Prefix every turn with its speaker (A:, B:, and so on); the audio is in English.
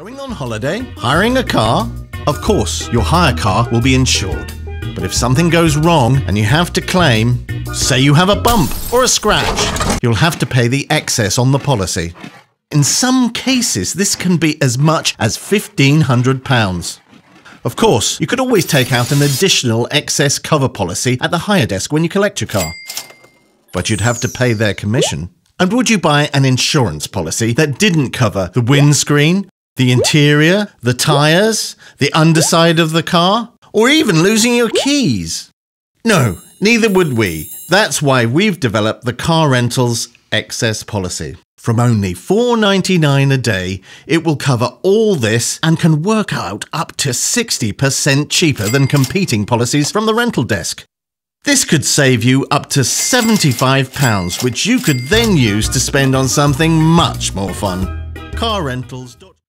A: Going on holiday? Hiring a car? Of course, your hire car will be insured. But if something goes wrong and you have to claim, say you have a bump or a scratch, you'll have to pay the excess on the policy. In some cases, this can be as much as £1,500. Of course, you could always take out an additional excess cover policy at the hire desk when you collect your car. But you'd have to pay their commission. And would you buy an insurance policy that didn't cover the windscreen, the interior, the tyres, the underside of the car, or even losing your keys. No, neither would we. That's why we've developed the Car Rentals Excess Policy. From only $4.99 a day, it will cover all this and can work out up to 60% cheaper than competing policies from the rental desk. This could save you up to £75, which you could then use to spend on something much more fun. Car rentals.